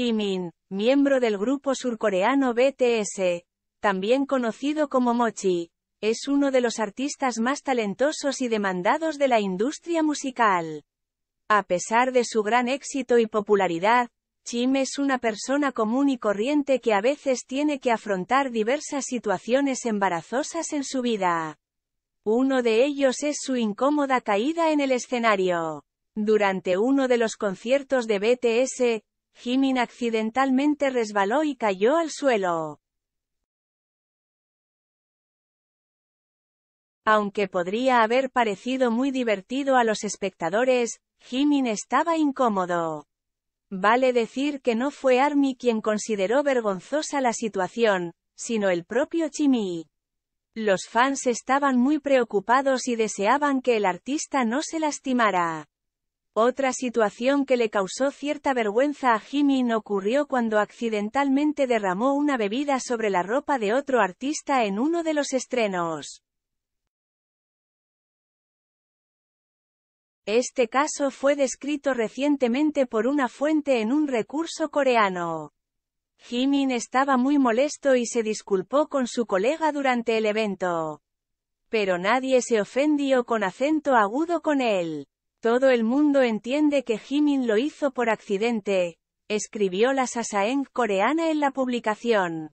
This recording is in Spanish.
Jimin, miembro del grupo surcoreano BTS, también conocido como Mochi, es uno de los artistas más talentosos y demandados de la industria musical. A pesar de su gran éxito y popularidad, Chim es una persona común y corriente que a veces tiene que afrontar diversas situaciones embarazosas en su vida. Uno de ellos es su incómoda caída en el escenario. Durante uno de los conciertos de BTS, Jimin accidentalmente resbaló y cayó al suelo. Aunque podría haber parecido muy divertido a los espectadores, Jimin estaba incómodo. Vale decir que no fue Army quien consideró vergonzosa la situación, sino el propio Chimi. Los fans estaban muy preocupados y deseaban que el artista no se lastimara. Otra situación que le causó cierta vergüenza a Jimin ocurrió cuando accidentalmente derramó una bebida sobre la ropa de otro artista en uno de los estrenos. Este caso fue descrito recientemente por una fuente en un recurso coreano. Jimin estaba muy molesto y se disculpó con su colega durante el evento. Pero nadie se ofendió con acento agudo con él. Todo el mundo entiende que Jimin lo hizo por accidente, escribió la Sasaeng coreana en la publicación.